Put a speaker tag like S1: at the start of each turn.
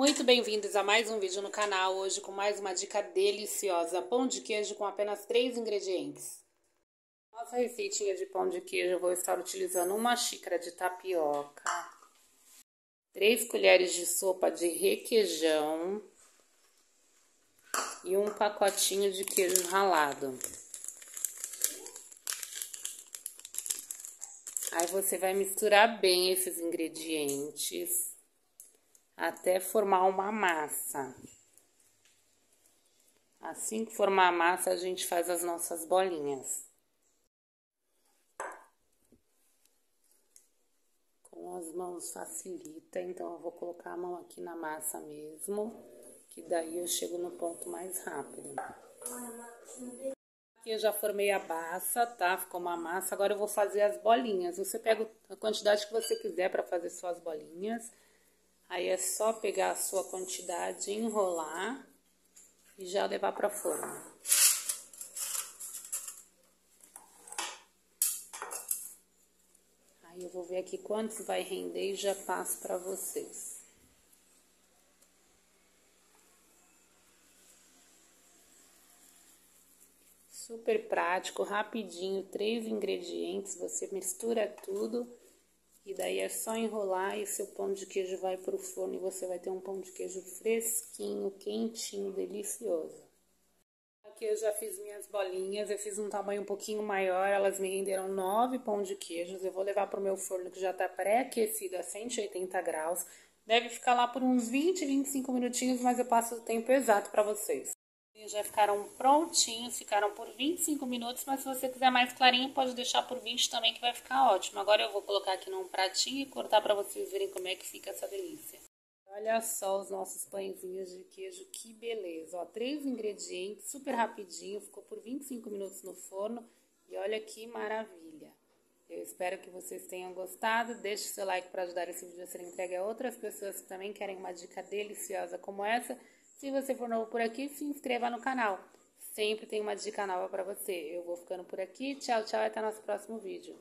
S1: Muito bem-vindos a mais um vídeo no canal, hoje com mais uma dica deliciosa, pão de queijo com apenas três ingredientes. Nossa receitinha de pão de queijo, eu vou estar utilizando uma xícara de tapioca, três colheres de sopa de requeijão e um pacotinho de queijo ralado. Aí você vai misturar bem esses ingredientes até formar uma massa. Assim que formar a massa, a gente faz as nossas bolinhas. Com as mãos facilita, então eu vou colocar a mão aqui na massa mesmo, que daí eu chego no ponto mais rápido. Aqui eu já formei a massa, tá? Ficou uma massa. Agora eu vou fazer as bolinhas. Você pega a quantidade que você quiser para fazer suas bolinhas. Aí é só pegar a sua quantidade, enrolar e já levar para forno. Aí eu vou ver aqui quantos vai render e já passo para vocês. Super prático, rapidinho, três ingredientes, você mistura tudo e daí é só enrolar e seu pão de queijo vai para o forno e você vai ter um pão de queijo fresquinho, quentinho, delicioso. Aqui eu já fiz minhas bolinhas, eu fiz um tamanho um pouquinho maior, elas me renderam nove pão de queijos. Eu vou levar para o meu forno que já está pré-aquecido a 180 graus. Deve ficar lá por uns 20, 25 minutinhos, mas eu passo o tempo exato para vocês já ficaram prontinhos, ficaram por 25 minutos, mas se você quiser mais clarinho, pode deixar por 20 também que vai ficar ótimo. Agora eu vou colocar aqui num pratinho e cortar para vocês verem como é que fica essa delícia. Olha só os nossos pãezinhos de queijo, que beleza. Ó, três ingredientes, super rapidinho, ficou por 25 minutos no forno e olha que maravilha. Eu espero que vocês tenham gostado. Deixe seu like para ajudar esse vídeo a ser entregue a outras pessoas que também querem uma dica deliciosa como essa. Se você for novo por aqui, se inscreva no canal. Sempre tem uma dica nova para você. Eu vou ficando por aqui. Tchau, tchau e até nosso próximo vídeo.